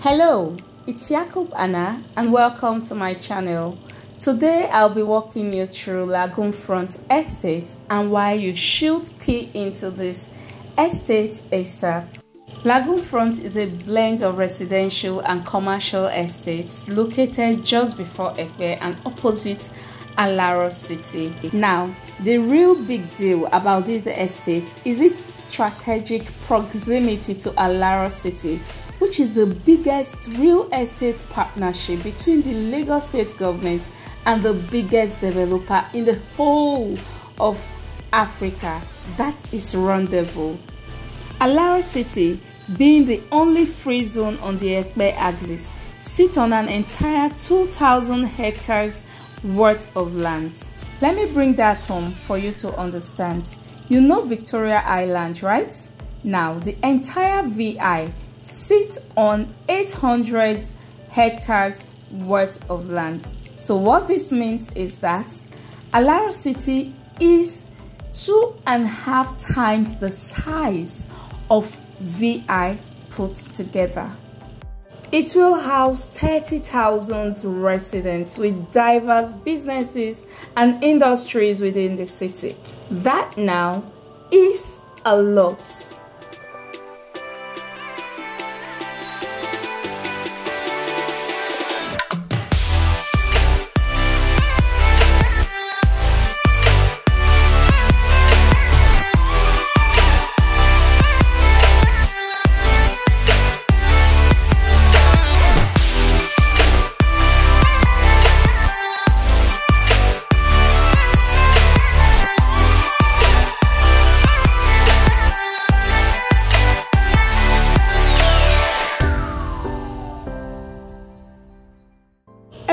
Hello, it's Yakub Anna and welcome to my channel. Today I'll be walking you through Lagoon Front Estate and why you should key into this estate ASAP. Lagoon Front is a blend of residential and commercial estates located just before Epe and opposite Alaro City. Now, the real big deal about this estate is its strategic proximity to Alaro City, which is the biggest real estate partnership between the Lagos state government and the biggest developer in the whole of Africa. That is Rendeavour. Alaro City, being the only free zone on the Epe axis, sits on an entire 2,000 hectares worth of land. Let me bring that home for you to understand. You know Victoria Island, right? Now, the entire VI sits on 800 hectares worth of land. So what this means is that Alaro City is two and a half times the size of VI put together. It will house 30,000 residents with diverse businesses and industries within the city. That now is a lot.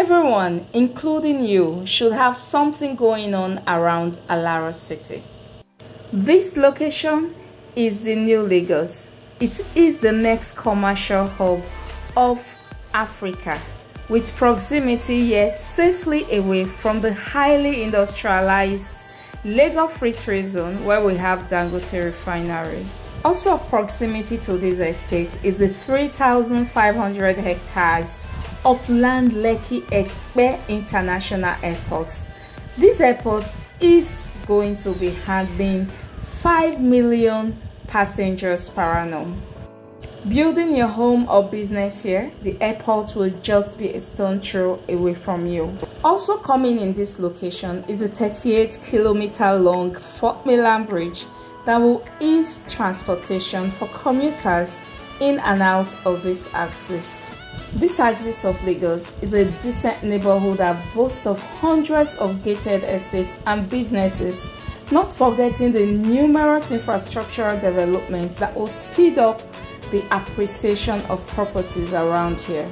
Everyone, including you, should have something going on around Alaro City. This location is the new Lagos. It is the next commercial hub of Africa with proximity yet safely away from the highly industrialized Lagos Free Trade Zone where we have Dangote Refinery. Also of proximity to this estate is the 3,500 hectares of Land Lekki Epe International Airport. This airport is going to be handling 5 million passengers per annum. Building your home or business here, the airport will just be a stone throw away from you. Also coming in this location is a 38 kilometer long Fourth Mainland Bridge that will ease transportation for commuters in and out of this axis. This axis of Lagos is a decent neighborhood that boasts of hundreds of gated estates and businesses, not forgetting the numerous infrastructural developments that will speed up the appreciation of properties around here.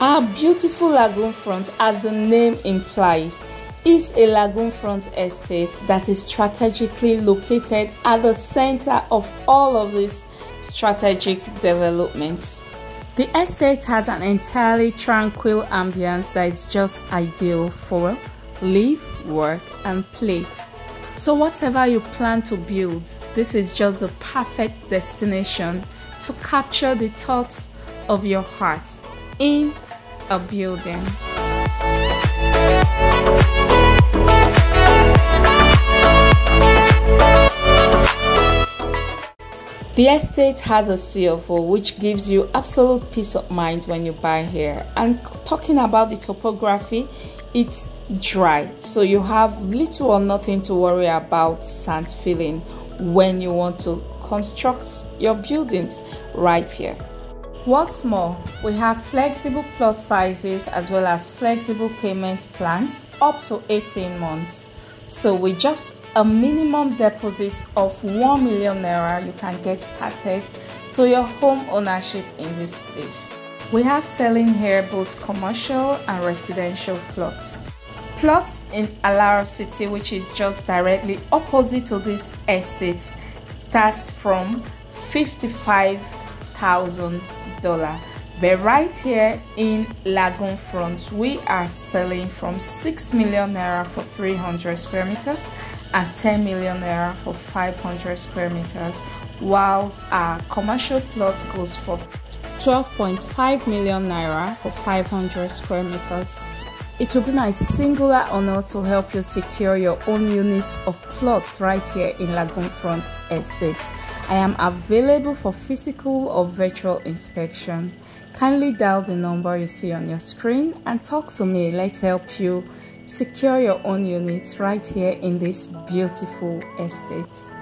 Our beautiful lagoon front, as the name implies, is a lagoon front estate that is strategically located at the center of all of these strategic developments. The estate has an entirely tranquil ambience that is just ideal for live, work, and play. So, whatever you plan to build, this is just the perfect destination to capture the thoughts of your heart in a building. The estate has a C of O which gives you absolute peace of mind when you buy here. And talking about the topography, it's dry, so you have little or nothing to worry about sand filling when you want to construct your buildings right here. What's more, we have flexible plot sizes as well as flexible payment plans up to 18 months. So we just a minimum deposit of 1 million naira you can get started to your home ownership in this place. We have selling here both commercial and residential plots. Plots in Alaro City, which is just directly opposite to this estate, starts from $55,000. But right here in Lagoon Front, we are selling from 6 million naira for 300 square meters and 10 million naira for 500 square meters whilst our commercial plot goes for 12.5 million naira for 500 square meters. It will be my singular honor to help you secure your own units of plots right here in Lagoon Front Estate. I am available for physical or virtual inspection. Kindly dial the number you see on your screen and talk to me. Let's help you secure your own units right here in this beautiful estate.